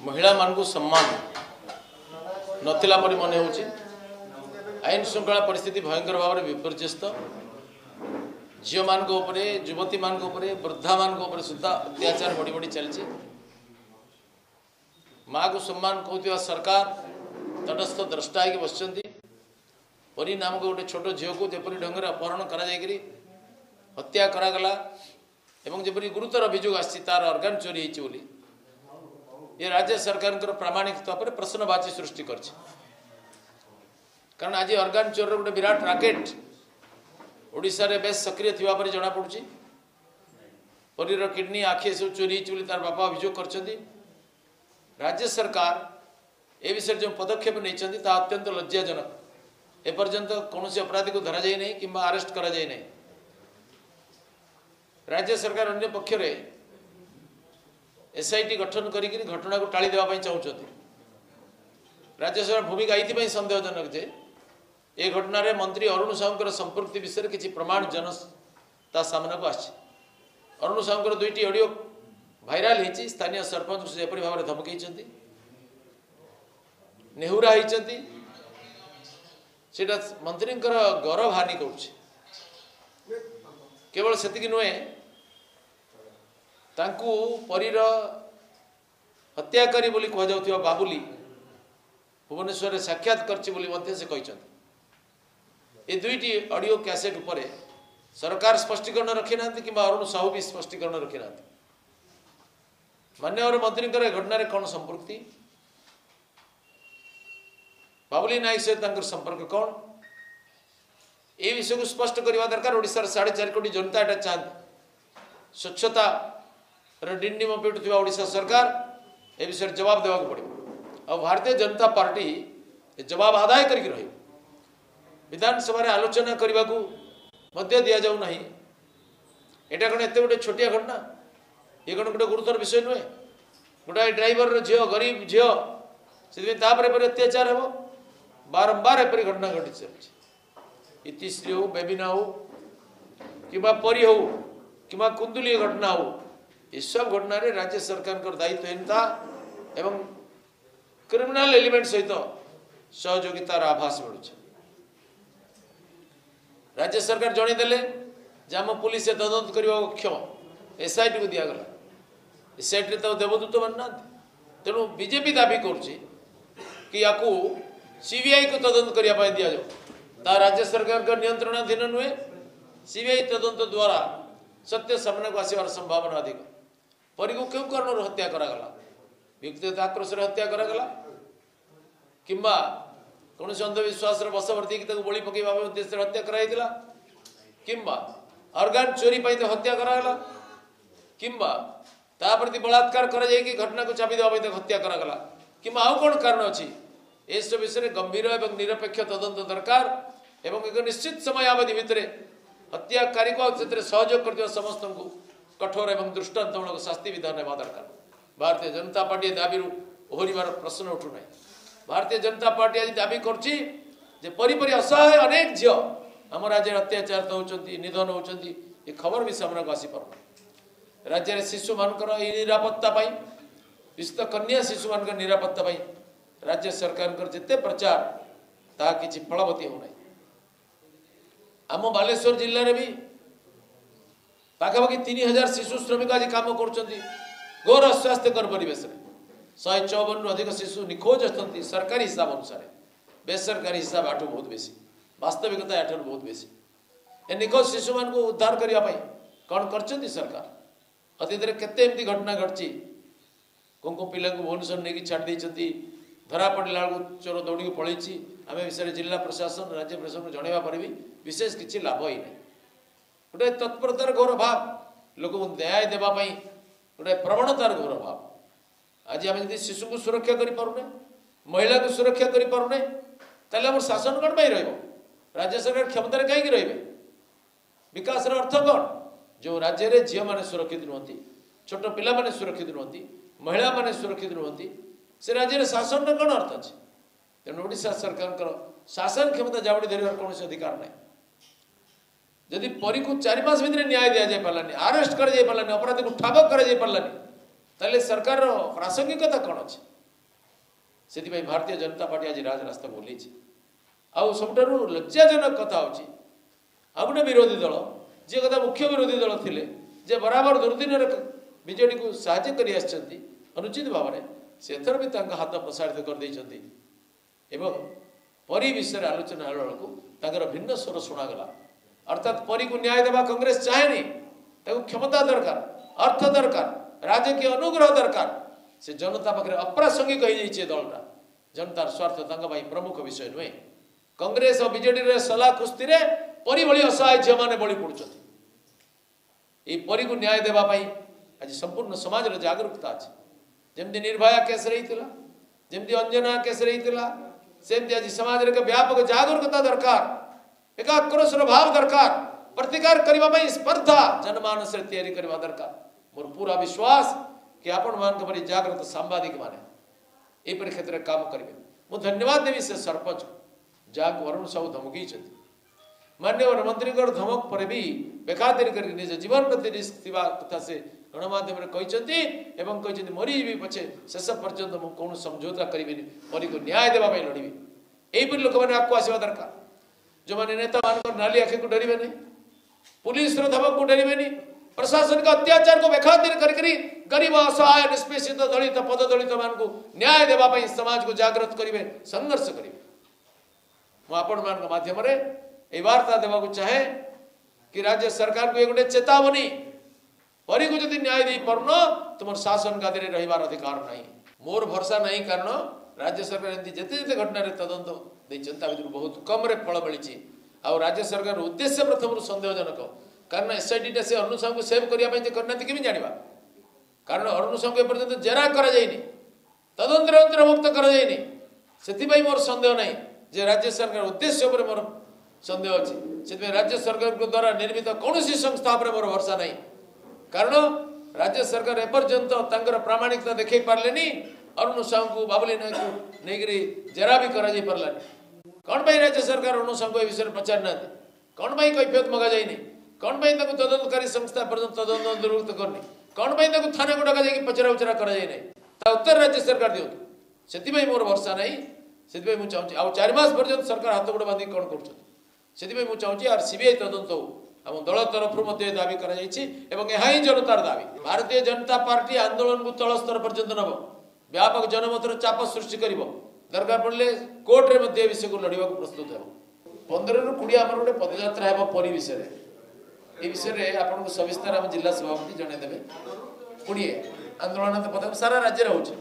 ମହିଳାମାନଙ୍କୁ ସମ୍ମାନ। ନଥିଲା ପରି ମନେ ହେଉଛି। ଆଇନ ଶୃଙ୍ଖଳା ପରିସ୍ଥିତି ଭୟଙ୍କର ଭାବରେ ବିପର୍ଯ୍ୟସ୍ତ। ଝିଅମାନଙ୍କ ଉପରେ ଯୁବତୀମାନଙ୍କ ଉପରେ ବୃଦ୍ଧାମାନଙ୍କ ଉପରେ ସୁଦ୍ଧା ଅତ୍ୟାଚାର ବଢ଼ି ବଢ଼ି ଚାଲିଛି। ମାଆକୁ ସମ୍ମାନ କହୁଥିବା ସରକାର ତଟସ୍ଥ ଦ୍ରଷ୍ଟା ହେଇକି ବସିଛନ୍ତି। ପରି ନାମକ ଗୋଟେ ଛୋଟ ଝିଅକୁ ଯେପରି ଢଙ୍ଗରେ ଅପହରଣ କରାଯାଇକରି ହତ୍ୟା କରାଗଲା ଏବଂ ଯେପରି ଗୁରୁତର ଅଭିଯୋଗ ଆସିଛି ତାର ଅର୍ଗାନ ଚୋରି ହେଇଛି ବୋଲି। ଏ ରାଜ୍ୟ ସରକାରଙ୍କର ପ୍ରାମାଣିକତା ଉପରେ ପ୍ରଶ୍ନବାଚୀ ସୃଷ୍ଟି କରିଛି କାରଣ ଆଜି ଅର୍ଗାନ ଚୋରର ଗୋଟେ ବିରାଟ ରାକେଟ ଓଡ଼ିଶାରେ ବେଶ ସକ୍ରିୟ ଥିବା ପରି ଜଣାପଡ଼ୁଛି ପରୀର କିଡ଼ନୀ ଆଖି ଏସବୁ ଚୋରି ହେଇଛି ବୋଲି ତାର ବାପା ଅଭିଯୋଗ କରିଛନ୍ତି ରାଜ୍ୟ ସରକାର ଏ ବିଷୟରେ ଯେଉଁ ପଦକ୍ଷେପ ନେଇଛନ୍ତି ତାହା ଅତ୍ୟନ୍ତ ଲଜ୍ଜାଜନକ ଏପର୍ଯ୍ୟନ୍ତ କୌଣସି ଅପରାଧୀକୁ ଧରାଯାଇ ନାହିଁ କିମ୍ବା ଆରେଷ୍ଟ କରାଯାଇ ନାହିଁ ରାଜ୍ୟ ସରକାର ଅନ୍ୟ ପକ୍ଷରେ ଏସ୍ଆଇଟି ଗଠନ କରିକି ଘଟଣାକୁ ଟାଳି ଦେବା ପାଇଁ ଚାହୁଁଛନ୍ତି ରାଜ୍ୟ ସରକାର ଭୂମିକା ଏଇଥିପାଇଁ ସନ୍ଦେହଜନକ ଯେ ଏ ଘଟଣାରେ ମନ୍ତ୍ରୀ ଅରୁଣ ସାହୁଙ୍କର ସମ୍ପୃକ୍ତି ବିଷୟରେ କିଛି ପ୍ରମାଣ ଜନ ତା ସାମ୍ନାକୁ ଆସିଛି। ଅରୁଣ ସାହୁଙ୍କର ଦୁଇଟି ଅଡ଼ିଓ ଭାଇରାଲ ହେଇଛି ସ୍ଥାନୀୟ ସରପଞ୍ଚକୁ ସେ ଏପରି ଭାବରେ ଧମକେଇଛନ୍ତି। ନେହୁରା ହେଇଛନ୍ତି। ସେଇଟା ମନ୍ତ୍ରୀଙ୍କର ଗୌରବ ହାନି କରୁଛି। କେବଳ ସେତିକି ନୁହେଁ ତାଙ୍କୁ ପରୀର ହତ୍ୟାକାରୀ ବୋଲି କୁହାଯାଉଥିବା ବାବୁଲି ଭୁବନେଶ୍ୱରରେ ସାକ୍ଷାତ କରିଛି ବୋଲି ମଧ୍ୟ ସେ କହିଛନ୍ତି। ଏ ଦୁଇଟି ଅଡ଼ିଓ କ୍ୟାସେଟ୍ ଉପରେ ସରକାର ସ୍ପଷ୍ଟୀକରଣ ରଖିନାହାନ୍ତି କିମ୍ବା ଅରୁଣ ସାହୁ ବି ସ୍ପଷ୍ଟୀକରଣ ରଖିନାହାନ୍ତି। ମାନ୍ୟବର ମନ୍ତ୍ରୀଙ୍କର ଏ ଘଟଣାରେ କ'ଣ ସମ୍ପୃକ୍ତି? ବାବୁଲି ନାୟକ ସହିତ ତାଙ୍କର ସମ୍ପର୍କ କ'ଣ? ଏ ବିଷୟକୁ ସ୍ପଷ୍ଟ କରିବା ଦରକାର ଓଡ଼ିଶାର ସାଢ଼େ ଚାରି କୋଟି ଜନତା ଏଟା ଚାହାନ୍ତି। ସ୍ୱଚ୍ଛତାର ଡିଣ୍ଡିମ ପିଟୁଥିବା ଓଡ଼ିଶା ସରକାର ଏ ବିଷୟରେ ଜବାବ ଦେବାକୁ ପଡ଼ିବ ଆଉ ଭାରତୀୟ ଜନତା ପାର୍ଟି ଜବାବ ଆଦାୟ କରିକି ରହିବ ବିଧାନସଭାରେ ଆଲୋଚନା କରିବାକୁ ମଧ୍ୟ ଦିଆଯାଉ ନାହିଁ ଏଇଟା କ'ଣ ଏତେ ଗୋଟେ ଛୋଟିଆ ଘଟଣା ଇଏ କ'ଣ ଗୋଟେ ଗୁରୁତର ବିଷୟ ନୁହେଁ ଗୋଟାଏ ଡ୍ରାଇଭରର ଝିଅ ଗରିବ ଝିଅ ସେଥିପାଇଁ ତାପରେ ଏପରି ଅତ୍ୟାଚାର ହେବ ବାରମ୍ବାର ଏପରି ଘଟଣା ଘଟି ଚାଲିଛି ଇତିଶ୍ରୀ ହଉ ବେବିନା ହଉ କିମ୍ବା ପରି ହଉ କିମ୍ବା କୁନ୍ଦୁଲି ଘଟଣା ହଉ এসব ঘটনারে রাজ্য সরকারকর দায়িত্বহীন তা এবং ক্রিমিনাল এলিমেন্ট সহিত সহযোগিতার আভাস মিলুছে রাজ্য সরকার জনাইদেলে যে আম পুলিশে তদন্ত করা অক্ষম এসআইটি দিগলা এসআইটি তো দেবদূত বানা তেমন ଦାବି କରୁଛି କି ୟାକୁ ସିବିଆଇକୁ ତଦନ୍ତ କରିବା ପାଇଁ ଦିଆଯାଉ দিয়া ରାଜ୍ୟ ସରକାରଙ୍କ ନିୟନ୍ତ୍ରଣାଧୀନ ନୁହେଁ নিয়ন্ত্রণাধীন নুহে সিবিআই তদন্ত দ্বারা সত্য সামনাকু আসবার সম্ভাবনা অধিক ପରୀକୁ କେଉଁ କାରଣରୁ ହତ୍ୟା କରାଗଲା? ବ୍ୟକ୍ତିଗତ ଆକ୍ରୋଶରେ ହତ୍ୟା କରାଗଲା? କିମ୍ବା କୌଣସି ଅନ୍ଧବିଶ୍ୱାସର ବଶବର୍ତ୍ତୀ ହେଇକି ତାକୁ ବଳି ପକାଇବା ଉଦ୍ଦେଶ୍ୟରେ ହତ୍ୟା କରାଯାଇଥିଲା? କିମ୍ବା ଅର୍ଗାନ ଚୋରି ପାଇଁ ତ ହତ୍ୟା କରାଗଲା? କିମ୍ବା ତା ପ୍ରତି ବଳାତ୍କାର କରାଯାଇକି ଘଟଣାକୁ ଚାପି ଦେବା ପାଇଁ ତାକୁ ହତ୍ୟା କରାଗଲା? କିମ୍ବା ଆଉ କ'ଣ କାରଣ ଅଛି? ଏସବୁ ବିଷୟରେ ଗମ୍ଭୀର ଏବଂ ନିରପେକ୍ଷ ତଦନ୍ତ ଦରକାର ଏବଂ ଏକ ନିଶ୍ଚିତ ସମୟ ଅବଧି ଭିତରେ ହତ୍ୟାକାରୀକୁ ଆଉ ସେଥିରେ ସହଯୋଗ କରୁଥିବା ସମସ୍ତଙ୍କୁ କଠୋର ଏବଂ ଦୃଷ୍ଟାନ୍ତମୂଳକ ଶାସ୍ତି ବିଧାନ ହେବା ଦରକାର ଭାରତୀୟ ଜନତା ପାର୍ଟି ଏ ଦାବିରୁ ଓହରିବାର ପ୍ରଶ୍ନ ଉଠୁନାହିଁ ଭାରତୀୟ ଜନତା ପାର୍ଟି ଆଜି ଦାବି କରୁଛି ଯେ ପରିପରି ଅସହାୟ ଅନେକ ଝିଅ ଆମ ରାଜ୍ୟରେ ଅତ୍ୟାଚାରିତ ହେଉଛନ୍ତି ନିଧନ ହେଉଛନ୍ତି ଏ ଖବର ବି ସାମ୍ନାକୁ ଆସିପାରୁନି ରାଜ୍ୟରେ ଶିଶୁମାନଙ୍କର ଏହି ନିରାପତ୍ତା ପାଇଁ ବିଶେଷ କନ୍ୟା ଶିଶୁମାନଙ୍କର ନିରାପତ୍ତା ପାଇଁ ରାଜ୍ୟ ସରକାରଙ୍କର ଯେତେ ପ୍ରଚାର ତାହା କିଛି ଫଳବତୀ ହେଉନାହିଁ ଆମ ବାଲେଶ୍ୱର ଜିଲ୍ଲାରେ ବି ପାଖାପାଖି ତିନି ହଜାର ଶିଶୁ ଶ୍ରମିକ ଆଜି କାମ କରୁଛନ୍ତି ଘୋର ଅସ୍ୱାସ୍ଥ୍ୟକର ପରିବେଶରେ ଶହେ ଚଉବନରୁ ଅଧିକ ଶିଶୁ ନିଖୋଜ ଅଛନ୍ତି ସରକାରୀ ହିସାବ ଅନୁସାରେ ବେସରକାରୀ ହିସାବ ଆଠୁ ବହୁତ ବେଶୀ ବାସ୍ତବିକତା ଏଠାରୁ ବହୁତ ବେଶୀ ଏ ନିଖୋଜ ଶିଶୁମାନଙ୍କୁ ଉଦ୍ଧାର କରିବା ପାଇଁ କ'ଣ କରିଛନ୍ତି ସରକାର ଅତୀତରେ କେତେ ଏମିତି ଘଟଣା ଘଟିଛି କେଉଁ କେଉଁ ପିଲାଙ୍କୁ ଭୁବନେଶ୍ୱର ନେଇକି ଛାଡ଼ି ଦେଇଛନ୍ତି ଧରା ପଡ଼ିଲା ବେଳକୁ ଚୋର ଦୌଡ଼ିକି ପଳେଇଛି ଆମେ ବିଷୟରେ ଜିଲ୍ଲା ପ୍ରଶାସନ ରାଜ୍ୟ ପ୍ରଶାସନକୁ ଜଣାଇବା ପରେ ବି ବିଶେଷ କିଛି ଲାଭ ହେଇନାହିଁ ଗୋଟେ ତତ୍ପରତାର ଘୋର ଭାବ। ଲୋକଙ୍କୁ ନ୍ୟାୟ ଦେବା ପାଇଁ ଗୋଟେ ପ୍ରବଣତାର ଘୋର ଭାବ। ଆଜି ଆମେ ଯଦି ଶିଶୁଙ୍କୁ ସୁରକ୍ଷା କରିପାରୁନେ ମହିଳାକୁ ସୁରକ୍ଷା କରିପାରୁନେ ତାହେଲେ ଆମର ଶାସନ କ'ଣ ପାଇଁ ରହିବ? ରାଜ୍ୟ ସରକାର କ୍ଷମତାରେ କାହିଁକି ରହିବେ? ବିକାଶର ଅର୍ଥ କ'ଣ? ଯେଉଁ ରାଜ୍ୟରେ ଝିଅମାନେ ସୁରକ୍ଷିତ ନୁହନ୍ତି ଛୋଟ ପିଲାମାନେ ସୁରକ୍ଷିତ ନୁହନ୍ତି ମହିଳାମାନେ ସୁରକ୍ଷିତ ନୁହନ୍ତି ସେ ରାଜ୍ୟରେ ଶାସନର କ'ଣ ଅର୍ଥ ଅଛି? ତେଣୁ ଓଡ଼ିଶା ସରକାରଙ୍କର ଶାସନ କ୍ଷମତା ଜାବୁଡ଼ି ଧରିବାର କୌଣସି ଅଧିକାର ନାହିଁ। ଯଦି ପରୀକୁ ଚାରି ମାସ ଭିତରେ ନ୍ୟାୟ ଦିଆଯାଇ ପାରିଲାନି ଆରେଷ୍ଟ କରାଯାଇ ପାରିଲାନି ଅପରାଧୀକୁ ଠାବ କରାଯାଇ ପାରିଲାନି ତାହେଲେ ସରକାରର ପ୍ରାସଙ୍ଗିକତା କ'ଣ ଅଛି? ସେଥିପାଇଁ ଭାରତୀୟ ଜନତା ପାର୍ଟି ଆଜି ରାଜରାସ୍ତାକୁ ଓହ୍ଲେଇଛି ଆଉ ସବୁଠାରୁ ଲଜ୍ଜାଜନକ କଥା ହେଉଛି ଆଉ ଗୋଟେ ବିରୋଧୀ ଦଳ ଯିଏ କଥା ମୁଖ୍ୟ ବିରୋଧୀ ଦଳ ଥିଲେ ଯେ ବରାବର ଦୁର୍ଦିନରେ ବିଜେଡ଼ିକୁ ସାହାଯ୍ୟ କରି ଆସିଛନ୍ତି ଅନୁଚିତ ଭାବରେ ସେ ଏଥର ବି ତାଙ୍କ ହାତ ପ୍ରସାରିତ କରିଦେଇଛନ୍ତି। ଏବଂ ପରି ବିଷୟରେ ଆଲୋଚନା ହେଲା ବେଳକୁ ତାଙ୍କର ଭିନ୍ନ ସ୍ୱର ଶୁଣାଗଲା। अर्थात परी को न्याय देवा कांग्रेस चाहे नहीं क्षमता दरकार, अर्थ दरकार, राजकीय अनुग्रह दरकार, से जनता पाखे अप्रासंगिक हो जाइए दलटा जनतार स्वार्थ प्रमुख विषय नुहे। कंग्रेस और विजेडी सला कुस्ती में परी भाई असहाय झील मैंने बलि पड़ुं ये परी को न्याय देवाई आज संपूर्ण समाज जागरूकता अच्छे जमी निर्भया केस रही जमी अंजना केस रही सेमती आज समाज व्यापक जागरूकता दरकार। ଆକ୍ରୋଶର ଭାବ ଦରକାର ପ୍ରତିକାର କରିବା ପାଇଁ ସ୍ପର୍ଦ୍ଧା ଜନମାନସରେ ତିଆରି କରିବା ଦରକାର ମୋର ପୁରା ବିଶ୍ୱାସ କି ଆପଣମାନଙ୍କ ପରି ଜାଗ୍ରତ ସାମ୍ବାଦିକମାନେ ଏହିପରି କ୍ଷେତ୍ରରେ କାମ କରିବେ ମୁଁ ଧନ୍ୟବାଦ ଦେବି ସେ ସରପଞ୍ଚ ଯାହାକୁ ଅରୁଣ ସାହୁ ଧମକେଇଛନ୍ତି ମାନ୍ୟବର ମନ୍ତ୍ରୀଙ୍କର ଧମକ ପରେ ବି ବେଖାତିର କରି ନିଜ ଜୀବନ ପ୍ରତି ରିସ୍କ ଥିବା କଥା ସେ ଗଣମାଧ୍ୟମରେ କହିଛନ୍ତି ଏବଂ କହିଛନ୍ତି ମରିଯିବି ପଛେ ଶେଷ ପର୍ଯ୍ୟନ୍ତ ମୁଁ କୌଣସି ସମଝୋତା କରିବିନି ମରିକୁ ନ୍ୟାୟ ଦେବା ପାଇଁ जो मैंने नेता मानकर तो नाली आँखें को डरी बनी? पुलिस धमक को डरी बनी? प्रशासन का अत्याचार को बेखातिर करके गरीब असहाय निष्पेषित दलित पद दलित मान को न्याय देवाई समाज को जागृत करेंगे संघर्ष करेंगे मुझे मध्यम वार्ता देवा चाहे कि राज्य सरकार को गोटे चेतावनी परी को जब न्याय दे पार तुम शासन गादी रही अधिकार ना मोर भरोसा नहीं कारण ರಾಜ್ಯ ಸರ್ಕಾರ ಇಂಥ ಜೊತೆ ಜೊತೆ ಘಟನೆ ತದಂತ ಆದರೂ ಬಹು ಕಮ್ರೆ ಫಳ ಮಿಳಿಸಿ ଆଉ ରାଜ୍ୟ ସରକାରର ଉଦ୍ଦେଶ୍ୟ ପ୍ରଥମରୁ ସନ୍ଦେହଜନକ କାରଣ ଏସ୍ଆଇଟିଟା ସେ ଅରୁଣ ସାହୁଙ୍କୁ ସେଭ୍ କରିବା ପାଇଁ ଯେ କରିନାହାନ୍ତି କେମିତି ଜାଣିବା କାରଣ ଅରୁଣ ସାହୁଙ୍କୁ ଏପର୍ଯ୍ୟନ୍ତ ଜେରା କରାଯାଇନି ତଦନ୍ତରେ ଅନ୍ତର୍ଭୁକ୍ତ କରାଯାଇନି ସେଥିପାଇଁ ମୋର ସନ୍ଦେହ ନାହିଁ ଯେ ରାଜ୍ୟ ସରକାର ଉଦ୍ଦେଶ୍ୟ ଉପରେ ମୋର ସନ୍ଦେହ ଅଛି ସେଥିପାଇଁ ରାଜ୍ୟ ସରକାରଙ୍କ ଦ୍ୱାରା ନିର୍ମିତ କୌଣସି ସଂସ୍ଥା ଉପରେ ମୋର ଭରସା ନାହିଁ କାରଣ ରାଜ୍ୟ ସରକାର ଏପର୍ଯ୍ୟନ୍ତ ତାଙ୍କର ପ୍ରାମାଣିକତା ଦେଖାଇ ପାରିଲେନି ଅରୁଣ ସାହୁଙ୍କୁ ବାବୁଲି ନାୟକଙ୍କୁ ନେଇକରି ଜେରା ବି କରାଯାଇ ପାରିଲାନି କ'ଣ ପାଇଁ ରାଜ୍ୟ ସରକାର ଅରୁଣ ସାହୁଙ୍କୁ ଏ ବିଷୟରେ ପଚାରି ନାହାନ୍ତି କ'ଣ ପାଇଁ କୈଫିୟତ ମଗାଯାଇନି କ'ଣ ପାଇଁ ତାଙ୍କୁ ତଦନ୍ତକାରୀ ସଂସ୍ଥା ଏପର୍ଯ୍ୟନ୍ତ ତଦନ୍ତ ଅନ୍ତର୍ଭୁକ୍ତ କରିନି କ'ଣ ପାଇଁ ତାଙ୍କୁ ଥାନାକୁ ଡକାଯାଇକି ପଚରା ଉଚରା କରାଯାଇନାହିଁ ତା ଉତ୍ତର ରାଜ୍ୟ ସରକାର ଦିଅନ୍ତୁ ସେଥିପାଇଁ ମୋର ଭରସା ନାହିଁ ସେଥିପାଇଁ ମୁଁ ଚାହୁଁଛି ଆଉ ଚାରି ମାସ ପର୍ଯ୍ୟନ୍ତ ସରକାର ହାତ ଗୋଡ଼ ବାନ୍ଧିକି କ'ଣ କରୁଛନ୍ତି ସେଥିପାଇଁ ମୁଁ ଚାହୁଁଛି ଆର୍ ସିବିଆଇ ତଦନ୍ତ ହଉ ଆମ ଦଳ ତରଫରୁ ମଧ୍ୟ ଏ ଦାବି କରାଯାଇଛି ଏବଂ ଏହା ହିଁ ଜନତାର ଦାବି ଭାରତୀୟ ଜନତା ପାର୍ଟି ଆନ୍ଦୋଳନକୁ ତଳ ସ୍ତର ପର୍ଯ୍ୟନ୍ତ ନେବ ବ୍ୟାପକ ଜନମତର ଚାପ ସୃଷ୍ଟି କରିବ। ଦରକାର ପଡ଼ିଲେ କୋର୍ଟରେ ମଧ୍ୟ ଏ ବିଷୟକୁ ଲଢ଼ିବାକୁ ପ୍ରସ୍ତୁତ ହେବ। ପନ୍ଦରରୁ କୋଡ଼ିଏ ଆମର ଗୋଟେ ପଦଯାତ୍ରା ହେବ ପରୀ ବିଷୟରେ। ଏ ବିଷୟରେ ଆପଣଙ୍କୁ ସବିସ୍ତାର ଆମ ଜିଲ୍ଲା ସଭାପତି ଜଣାଇଦେବେ। କୋଡ଼ିଏ ଆନ୍ଦୋଳନ ତ ପଦ ସାରା ରାଜ୍ୟରେ ହେଉଛି।